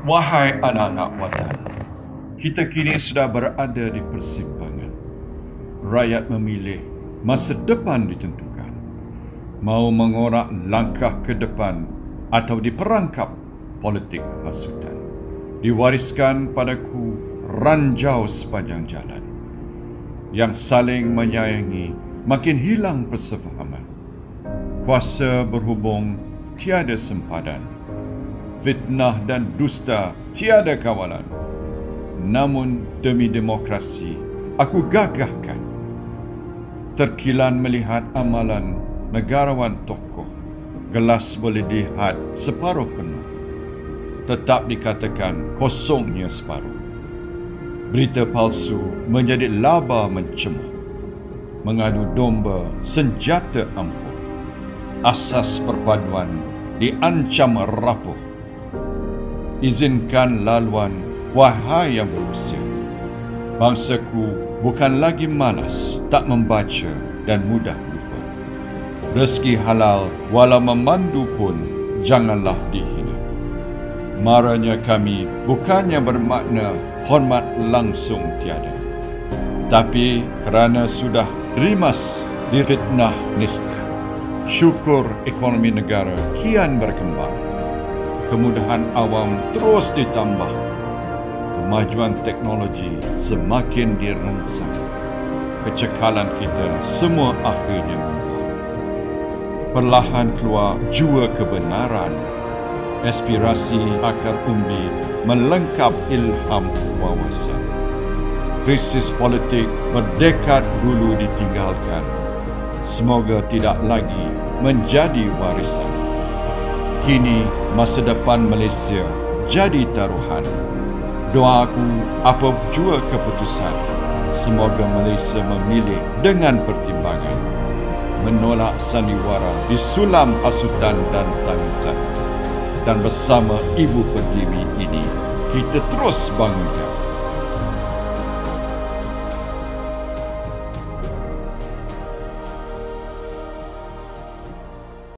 Wahai anak-anak watan, kita kini sudah berada di persimpangan. Rakyat memilih, masa depan ditentukan. Mau mengorak langkah ke depan atau diperangkap politik hasutan. Diwariskan padaku ranjau sepanjang jalan. Yang saling menyayangi makin hilang persefahaman. Kuasa berhubung tiada sempadan. Fitnah dan dusta tiada kawalan. Namun demi demokrasi, aku gagahkan. Terkilan melihat amalan negarawan tokoh. Gelas boleh dilihat separuh penuh. Tetap dikatakan kosongnya separuh. Berita palsu menjadi laba mencemuh. Mengadu domba senjata ampuh. Asas perpaduan diancam rapuh. Izinkan laluan wahai yang berusia. Bangsaku bukan lagi malas, tak membaca dan mudah lupa. Rezeki halal walau memandu pun janganlah dihina. Marahnya kami bukannya bermakna hormat langsung tiada. Tapi kerana sudah rimas di fitnah nista, syukur ekonomi negara kian berkembang. Kemudahan awam terus ditambah. Kemajuan teknologi semakin dirangsang. Kecekalan kita semua akhirnya membuat. Perlahan keluar jua kebenaran. Aspirasi akar umbi melengkap ilham wawasan. Krisis politik berdekad dulu ditinggalkan. Semoga tidak lagi menjadi warisan. Kini masa depan Malaysia jadi taruhan. Doaku apa jua keputusan. Semoga Malaysia memilih dengan pertimbangan. Menolak sandiwara di sulam hasutan dan tangisan. Dan bersama ibu pertiwi ini, kita terus bangunkan